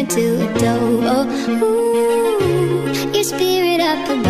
To a dove. Oh, ooh, your spirit up above.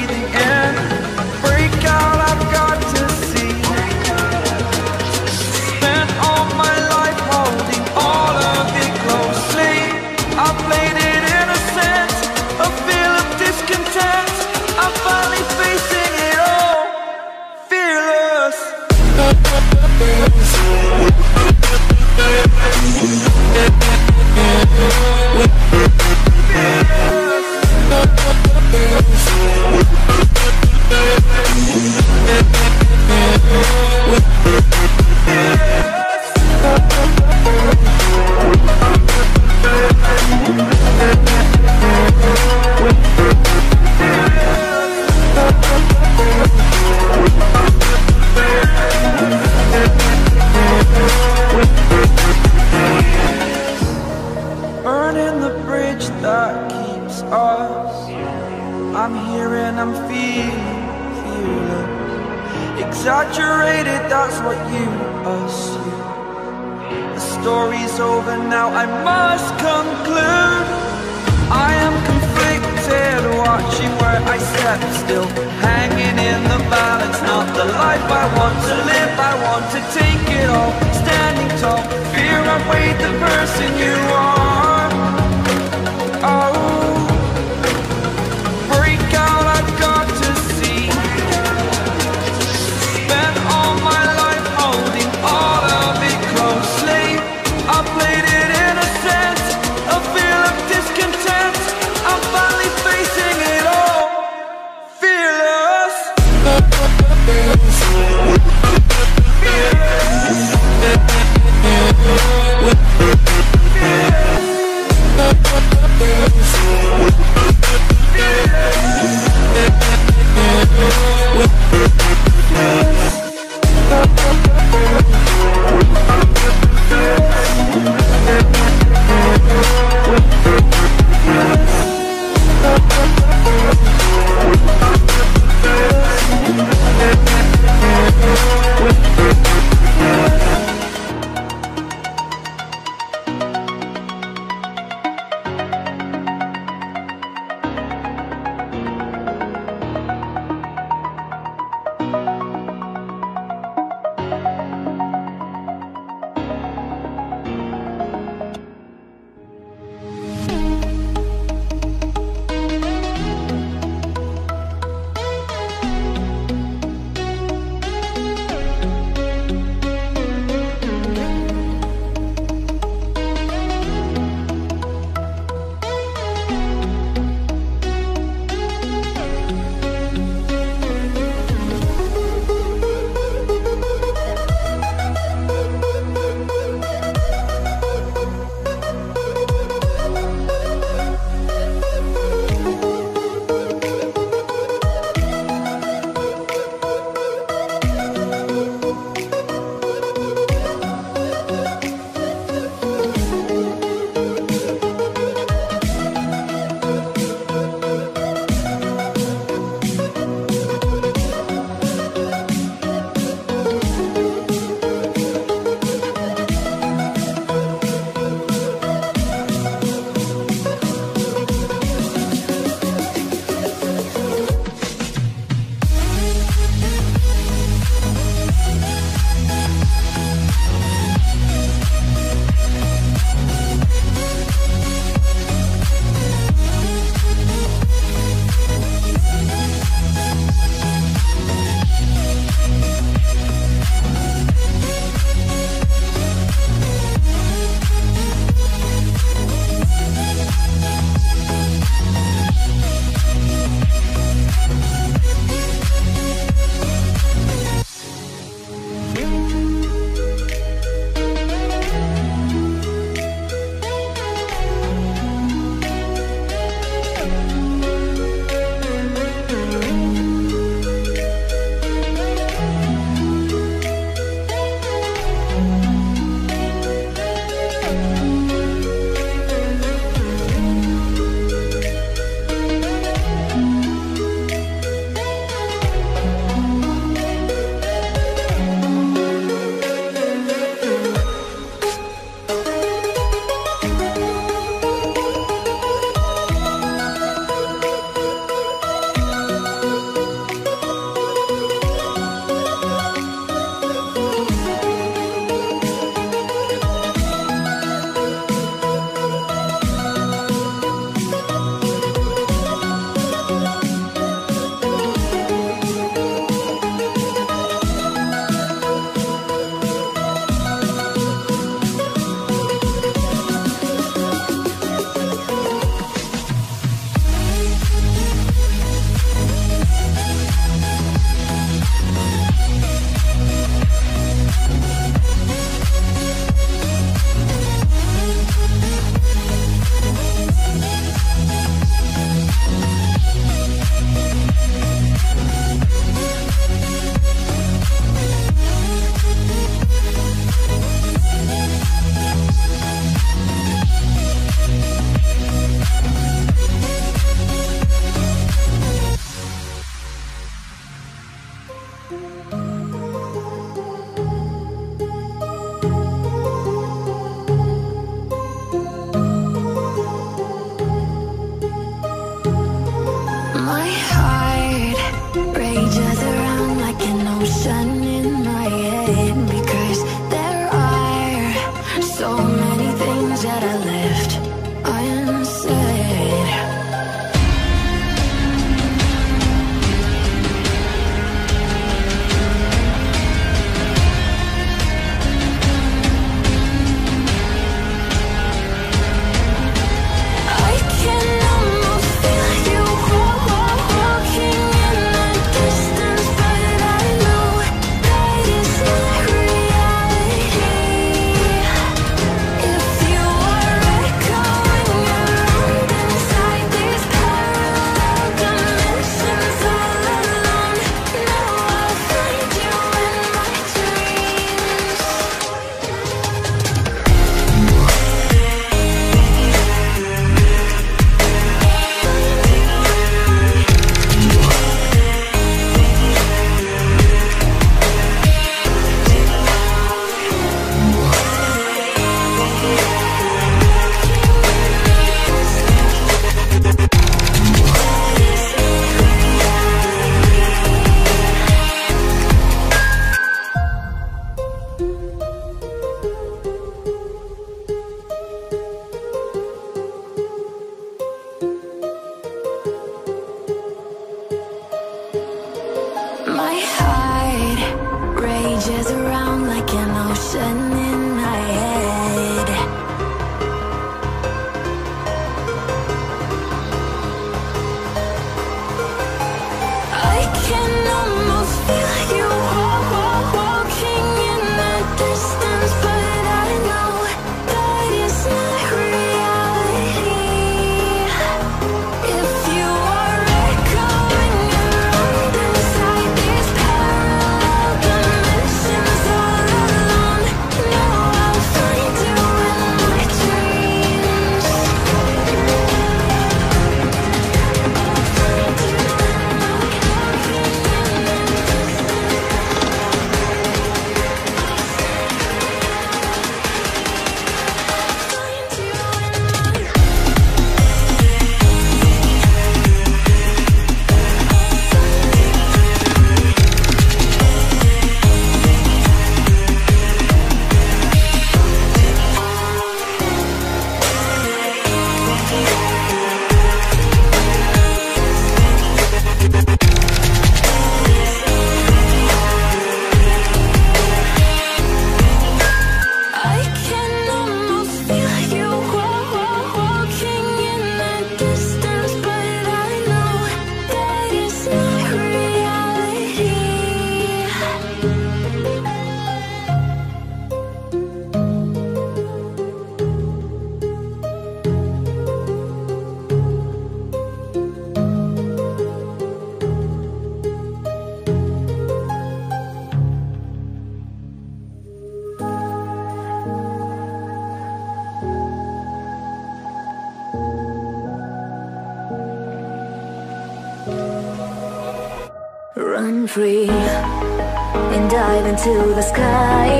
Sky.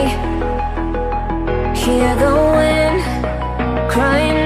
Hear the wind crying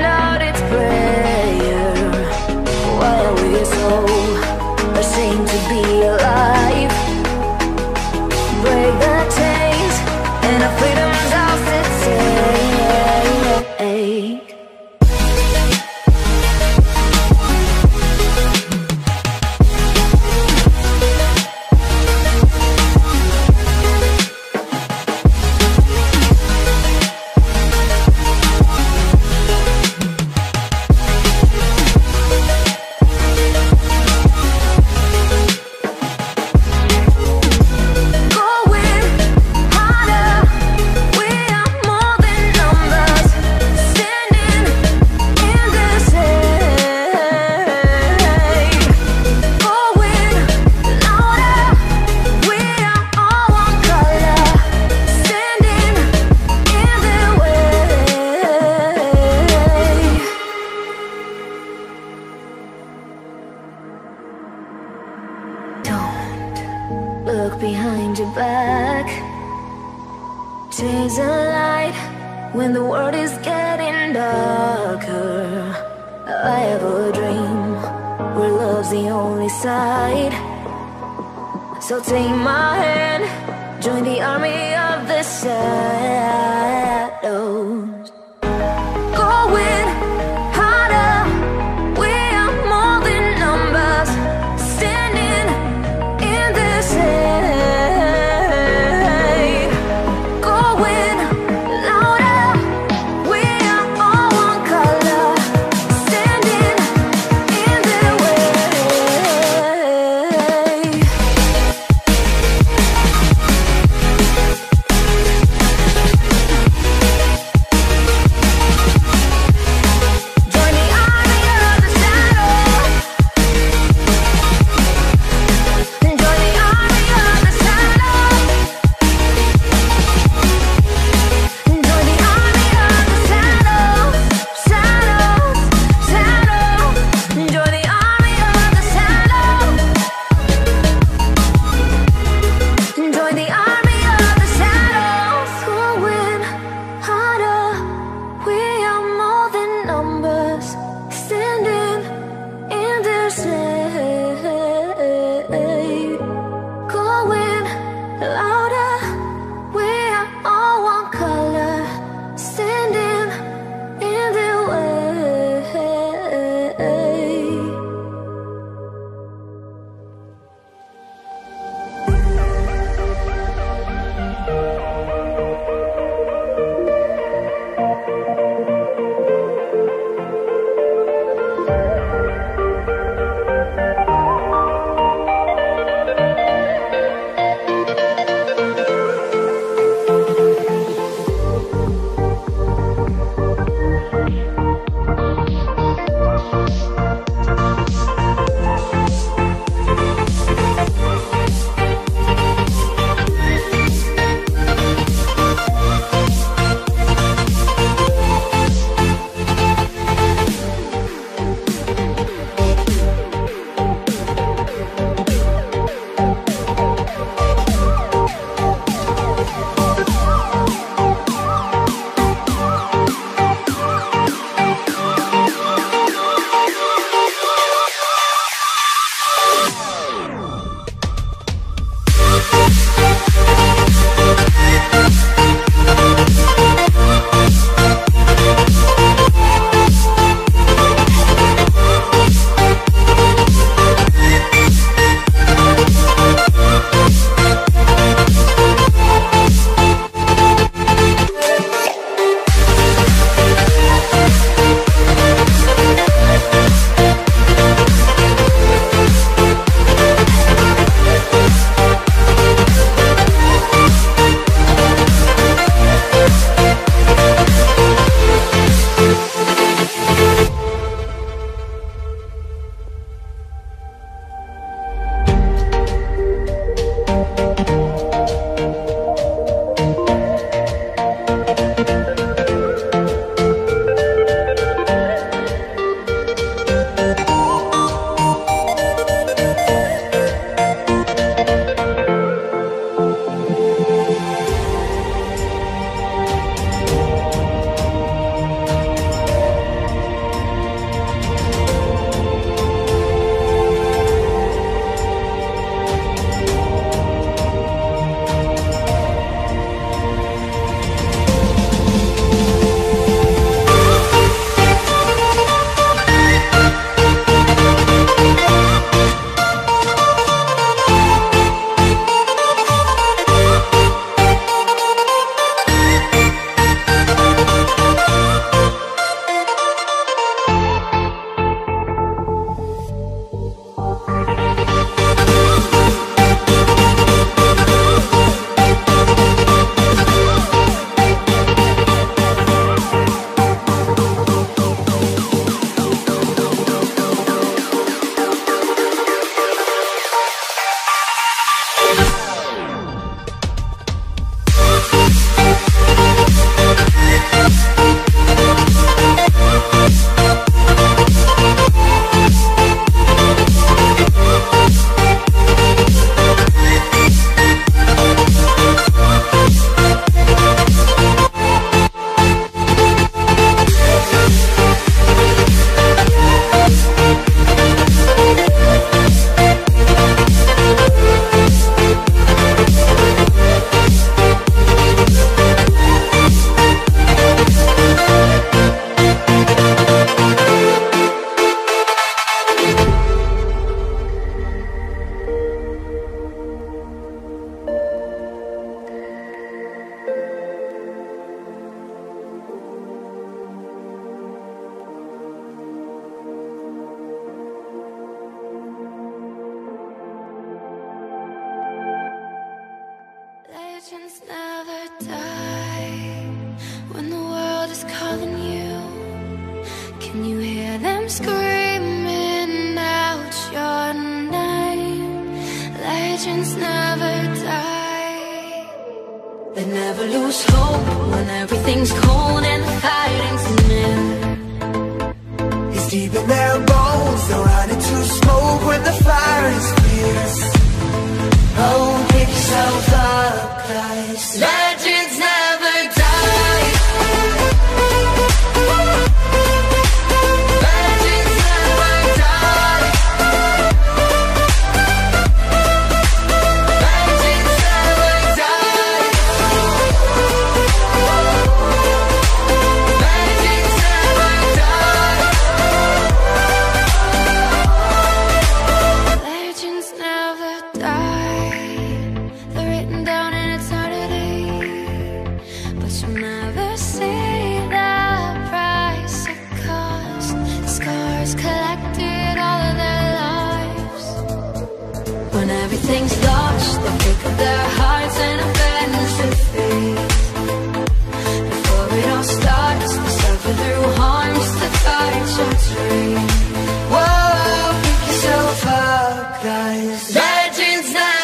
guys. Legends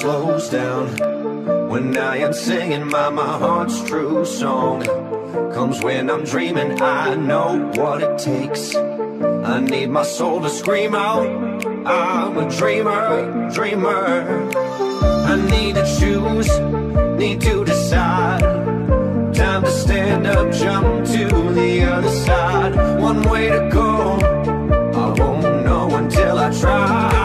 slows down when I am singing my, my heart's true song. Comes when I'm dreaming, I know what it takes. I need my soul to scream out. I'm a dreamer, dreamer. I need to choose, need to decide. Time to stand up, jump to the other side. One way to go, I won't know until I try.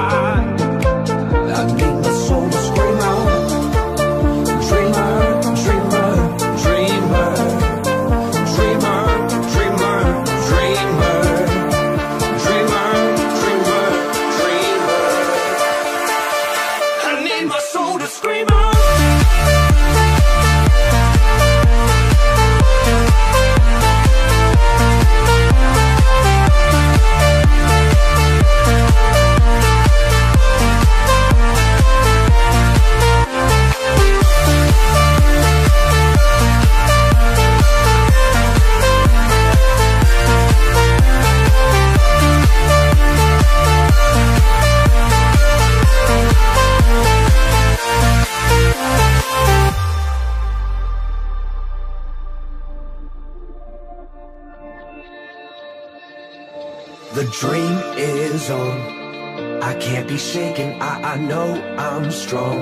On. I can't be shaken. I, I know I'm strong.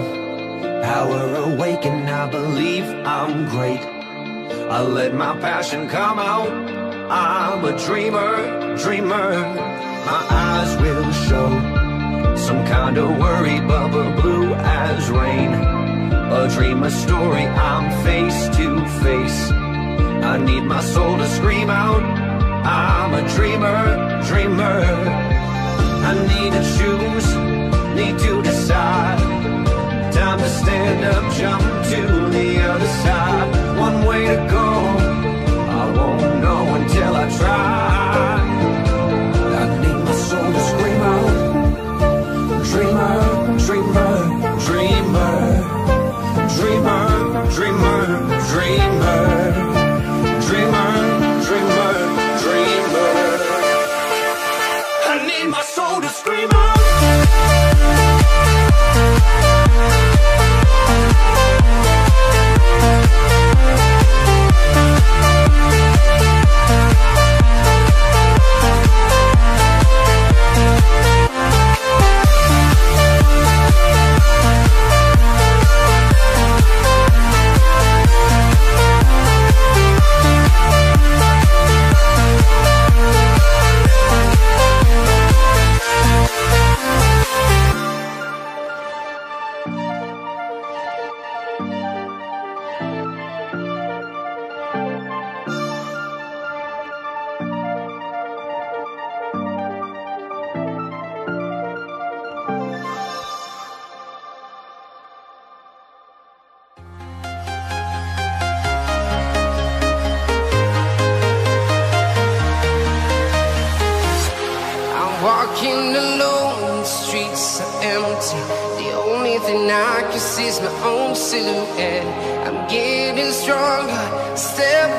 Power awaken. I believe I'm great. I let my passion come out. I'm a dreamer, dreamer. My eyes will show some kind of worry, bubble blue as rain. A dream, a story. I'm face to face. I need my soul to scream out. I'm a dreamer, dreamer. I need to choose, need to decide. Time to stand up, jump to the other side. One way to go,